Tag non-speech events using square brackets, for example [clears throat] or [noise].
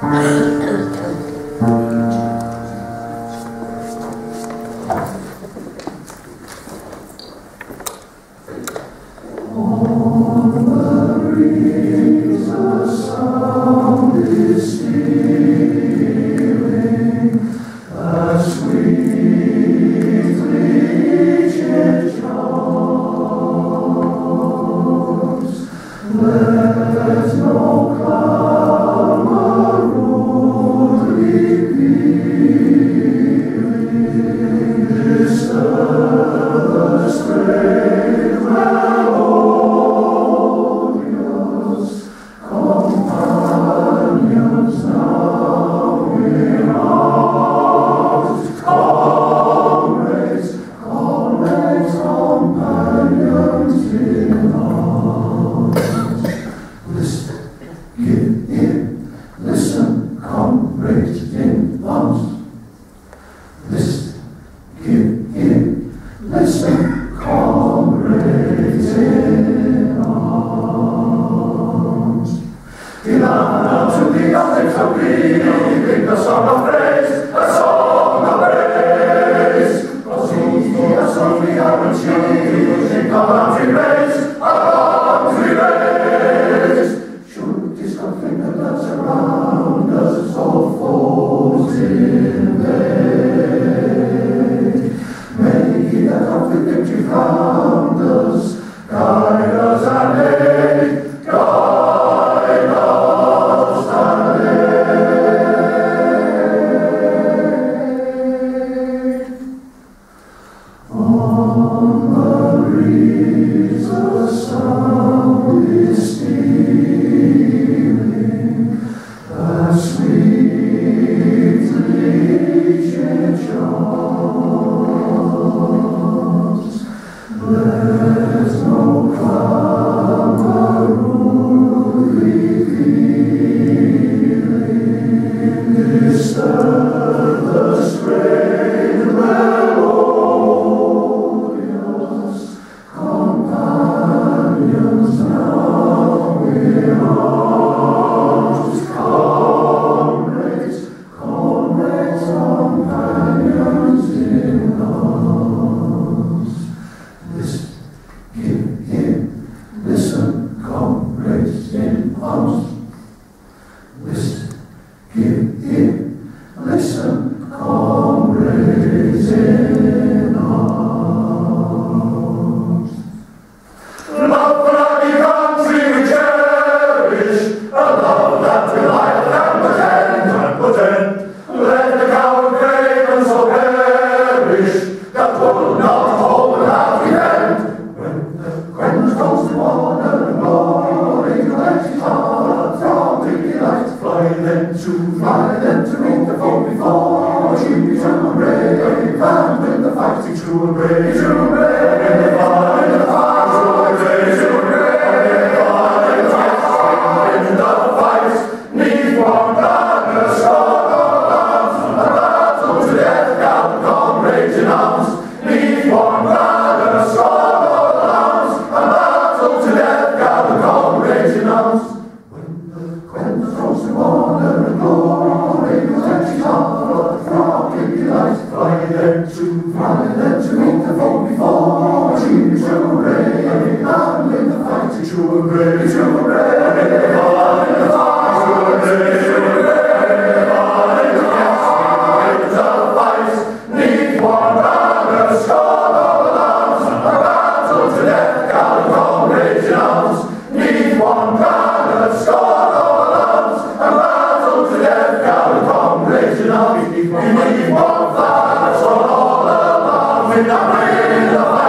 Thank [clears throat] you come. Amen. then to fly, then to meet the foe before. She became a brave, and in the fight she grew a brave, she grew a brave. that you meet the foe before. She shall obey, every man in the fight, she shall obey, she shall obey, every man in the fight, she shall obey, she shall obey. Amen. illallah